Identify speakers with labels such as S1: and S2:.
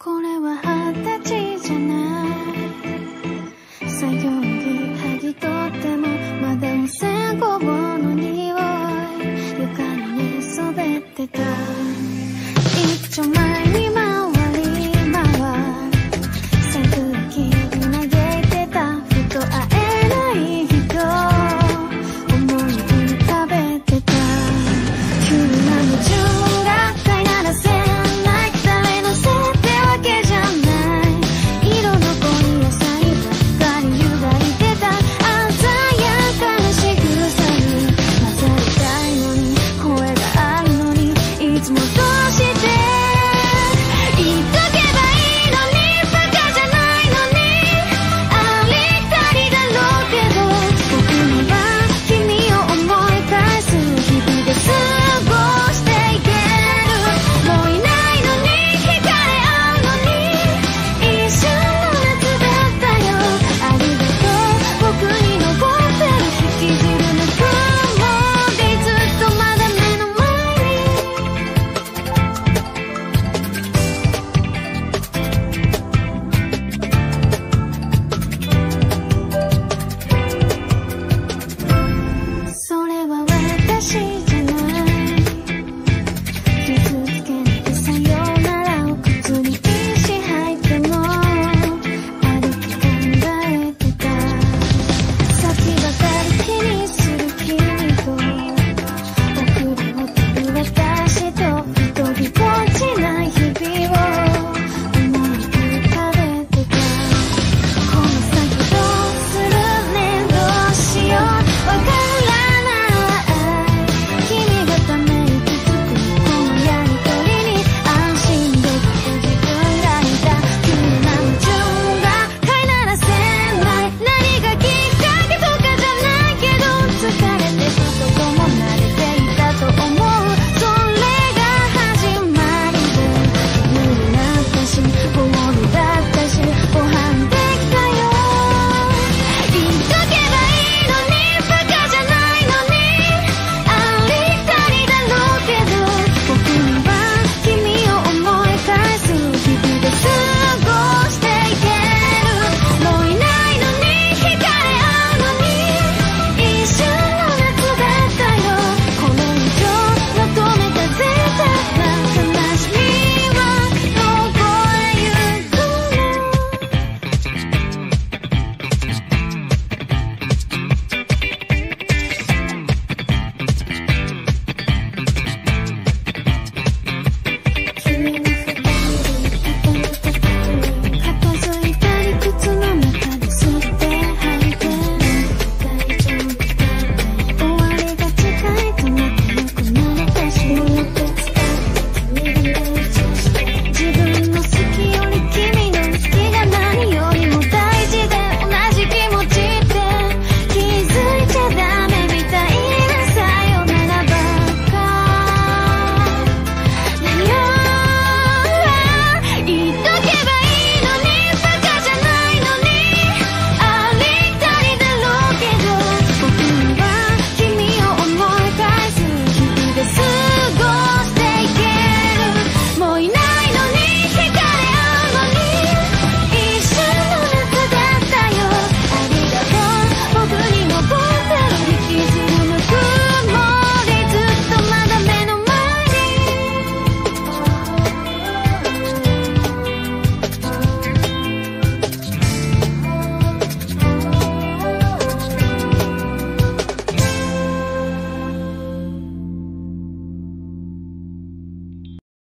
S1: これは二十歳じゃない。